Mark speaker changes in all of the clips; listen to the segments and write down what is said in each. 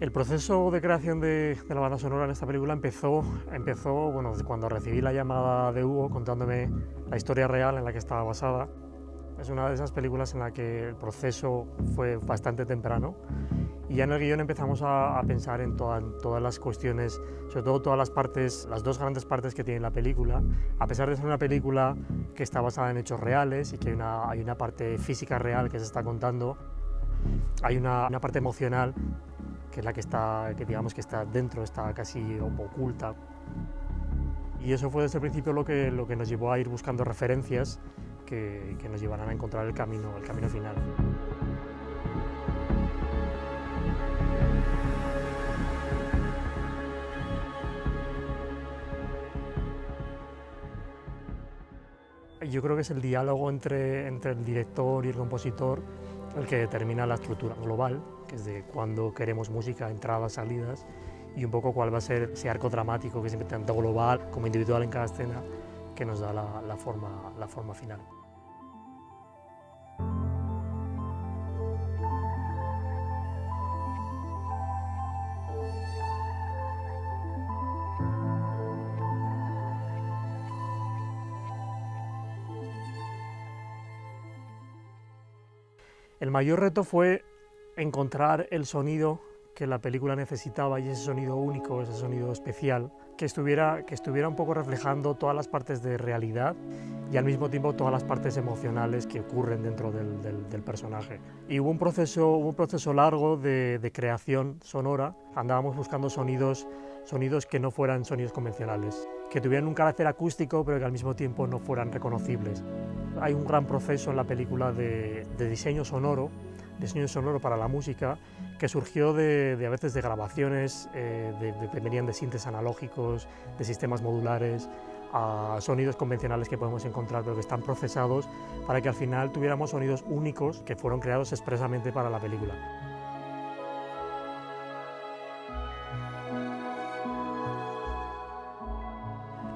Speaker 1: El proceso de creación de, la banda sonora en esta película empezó, empezó bueno, cuando recibí la llamada de Hugo contándome la historia real en la que estaba basada. Es una de esas películas en la que el proceso fue bastante temprano y ya en el guion empezamos a, pensar en, todas las cuestiones, sobre todo todas las partes, las dos grandes partes que tiene la película. A pesar de ser una película que está basada en hechos reales y que hay una, hay una parte física real que se está contando, hay una, una parte emocional que es la que está, que digamos que está dentro, está casi oculta. Y eso fue desde el principio lo que, lo que nos llevó a ir buscando referencias que, que nos llevarán a encontrar el camino, el camino final. Yo creo que es el diálogo entre, entre el director y el compositor el que determina la estructura global, que es de cuándo queremos música, entradas, salidas, y un poco cuál va a ser ese arco dramático que siempre tanto global como individual en cada escena que nos da la, forma, la forma final. El mayor reto fue encontrar el sonido que la película necesitaba y ese sonido único, ese sonido especial, que estuviera, que estuviera un poco reflejando todas las partes de realidad y al mismo tiempo todas las partes emocionales que ocurren dentro del, personaje. Y hubo un proceso, un proceso largo de, de, creación sonora, andábamos buscando sonidos, sonidos que no fueran sonidos convencionales, que tuvieran un carácter acústico pero que al mismo tiempo no fueran reconocibles. Hay un gran proceso en la película de, diseño sonoro, diseño sonoro para la música, que surgió de, a veces de grabaciones eh, de, que venían de sintes analógicos, de sistemas modulares, a sonidos convencionales que podemos encontrar, pero que están procesados para que al final tuviéramos sonidos únicos que fueron creados expresamente para la película.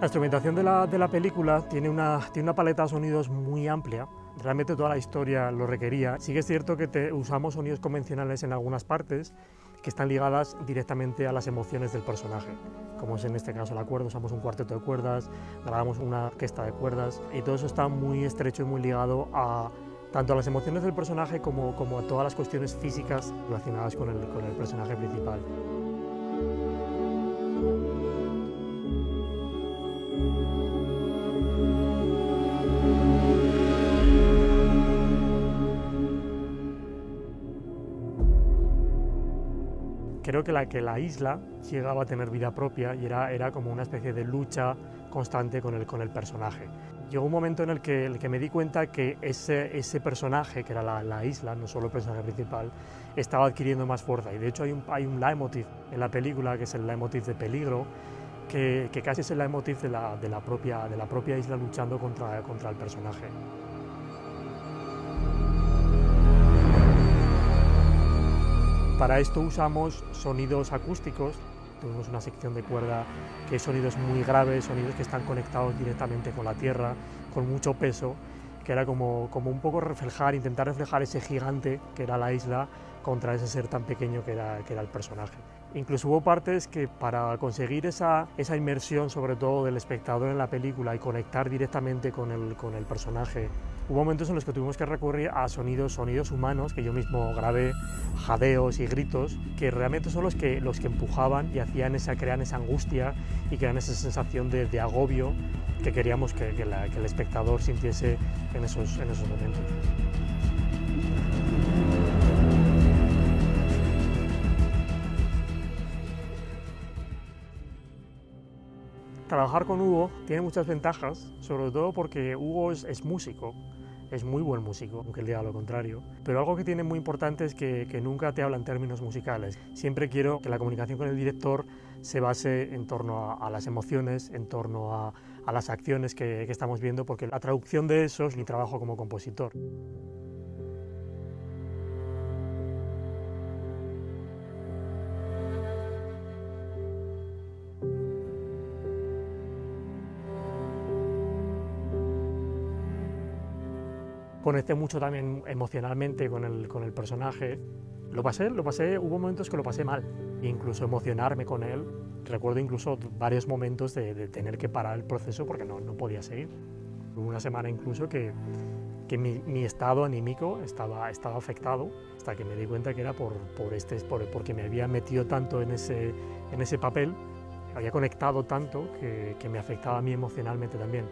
Speaker 1: La instrumentación de la, de la película tiene una, tiene una paleta de sonidos muy amplia, realmente toda la historia lo requería. Sí que es cierto que te, usamos sonidos convencionales en algunas partes que están ligadas directamente a las emociones del personaje, como es en este caso la cuerda, usamos un cuarteto de cuerdas, grabamos una orquesta de cuerdas y todo eso está muy estrecho y muy ligado a tanto a las emociones del personaje como, como a todas las cuestiones físicas relacionadas con el, con el personaje principal. Creo que la, que la isla llegaba a tener vida propia y era, era como una especie de lucha constante con el, con el personaje. Llegó un momento en el que, el que me di cuenta que ese, ese personaje, que era la, la, isla, no solo el personaje principal, estaba adquiriendo más fuerza. Y de hecho hay un, hay un leitmotiv en la película, que es el leitmotiv de peligro, que, que casi es el leitmotiv de la, de la, propia, de la propia isla luchando contra, contra el personaje. Para esto usamos sonidos acústicos, tenemos una sección de cuerda que sonidos muy graves, sonidos que están conectados directamente con la tierra, con mucho peso, que era como, como un poco reflejar, intentar reflejar ese gigante que era la isla contra ese ser tan pequeño que era, que era el personaje. Incluso hubo partes que para conseguir esa, esa inmersión, sobre todo del espectador en la película y conectar directamente con el, con el personaje, hubo momentos en los que tuvimos que recurrir a sonidos, sonidos humanos, que yo mismo grabé, jadeos y gritos, que realmente son los que, los que empujaban y hacían esa, crean esa angustia y crean esa sensación de, de agobio que queríamos que, que, que, el espectador sintiese en esos, en esos momentos. Trabajar con Hugo tiene muchas ventajas, sobre todo porque Hugo es, músico, es muy buen músico, aunque él diga lo contrario. Pero algo que tiene muy importante es que, nunca te habla en términos musicales. Siempre quiero que la comunicación con el director se base en torno a, las emociones, en torno a, las acciones que, que estamos viendo, porque la traducción de eso es mi trabajo como compositor. Conecté mucho también emocionalmente con el, con el personaje. Lo pasé, lo pasé, hubo momentos que lo pasé mal, incluso emocionarme con él. Recuerdo incluso varios momentos de, tener que parar el proceso porque no, no podía seguir. Hubo una semana incluso que, que mi, mi, estado anímico estaba, estaba afectado hasta que me di cuenta que era por, por este, por, porque me había metido tanto en ese, en ese papel, había conectado tanto que, que me afectaba a mí emocionalmente también.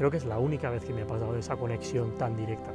Speaker 1: Creo que es la única vez que me ha pasado esa conexión tan directa.